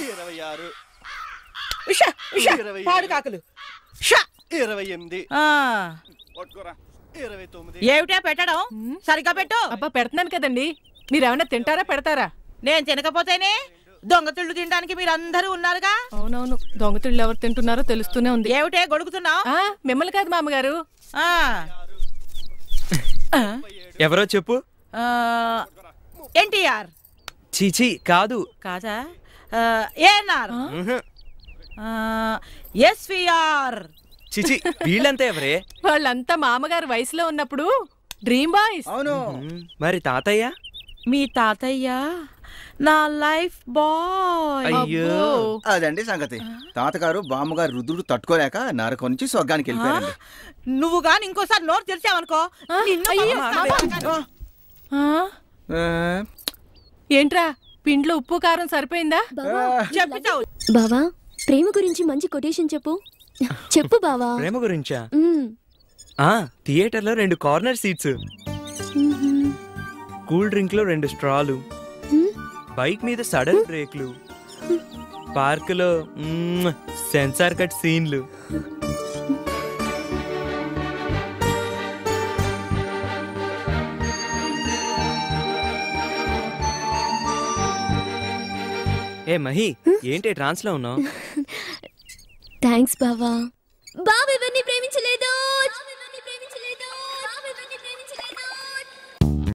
ఇరవై ఆరు. ఇరవై పాడు. కాకులు. షా ఇరవై ఎనిమిది. ఆ, పట్టుకోరా. ఇరవై తొమ్మిది. ఏమిటా పెట్టడం? సరిగ్గా పెట్టు. అబ్బా పెడుతున్నాను కదండి. మీరేమన్నా తింటారా పెడతారా? నేను తినకపోతేనే దొంగతుళ్ళు తినడానికి మీరు అందరూ ఉన్నారుగా? అవునవును. దొంగతిళ్ళు ఎవరు తింటున్నారో తెలుస్తూనే ఉంది. ఏమిటే గొడుగుతున్నావు? ఆ మిమ్మల్ని కాదు మామగారు. ఎవరో చెప్పు. ఎన్టీఆర్. చీచి కాదు. కాదా? ఏఎన్ఆర్. ఎస్విఆర్. చిచి వీళ్ళంతా ఎవరే? వాళ్ళంతా మామగారు వయసులో ఉన్నప్పుడు డ్రీమ్ బాయ్స్. అవును. మరి తాతయ్య? మీ తాతయ్య నా లైఫ్ బాయ్. అయ్యో. అదండి సంగతి. తాతగారు బామ్మగారు రుద్రుడు తట్టుకోలేక నరకం నుంచి స్వర్గానికి వెళ్ళిపోయారండి. నువ్వు గాని ఇంకోసారి నోరు తెరిచావనుకో ఆ, ఏంట్రా? పిండ్లో ఉప్పు కారం సరిపోయిందా? బావా ప్రేమ గురించి మంచి కొటేషన్ చెప్పు. చెప్పు బావా. ప్రేమ గురించా? థియేటర్లో రెండు కార్నర్ సీట్స్. కూల్ డ్రింక్లో రెండు స్ట్రాలు. బైక్ మీద సడన్ బ్రేక్లు. పార్క్లో మ్మ్, సెన్సార్ కట్ సీన్లు. ఏ మహి ఏంటి ట్రాన్స్లో ఉన్నావు? థ్యాంక్స్ బావా. బావ ఇవన్నీ